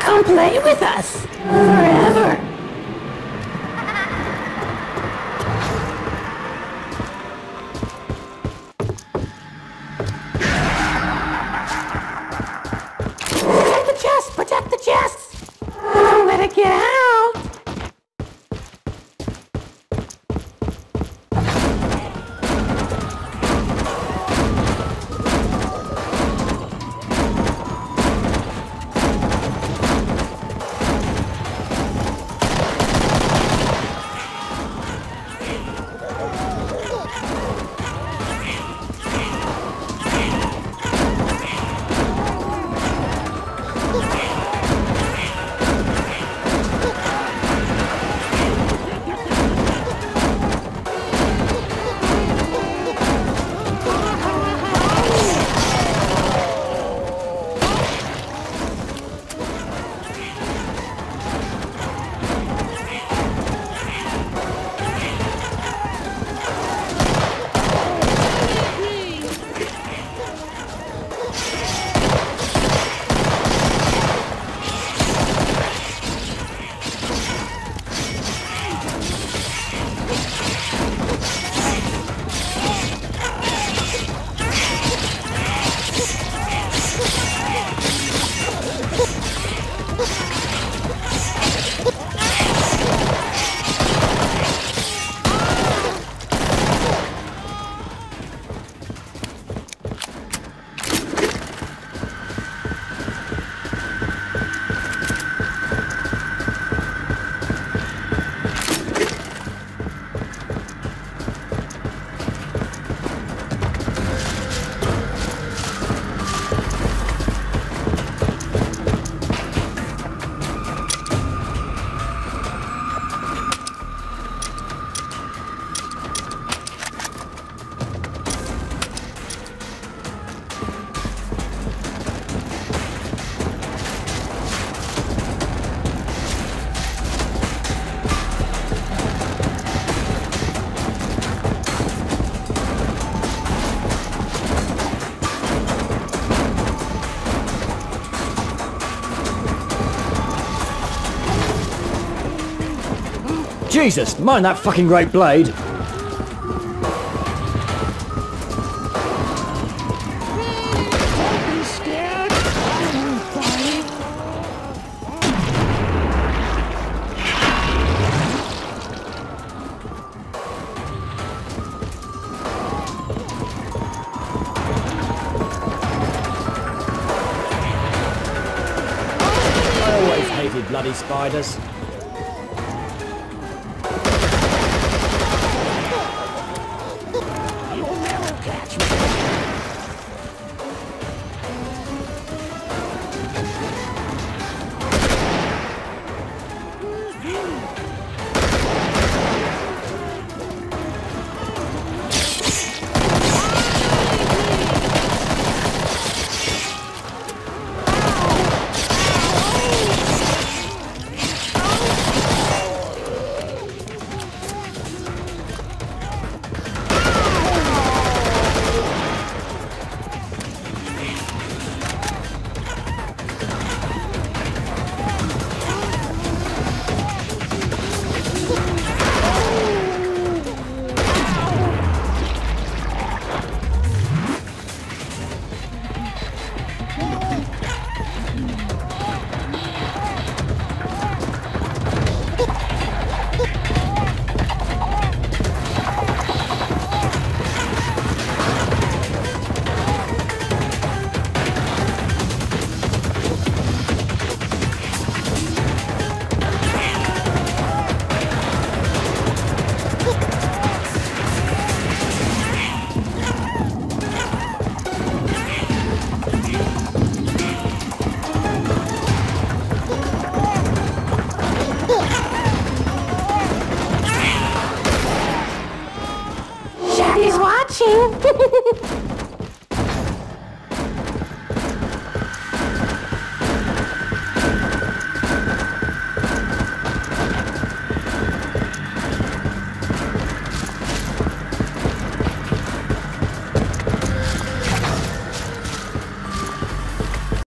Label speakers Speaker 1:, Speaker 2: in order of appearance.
Speaker 1: Come play with us forever.
Speaker 2: Jesus, mind that fucking great blade. I always hated bloody spiders.
Speaker 1: Oh!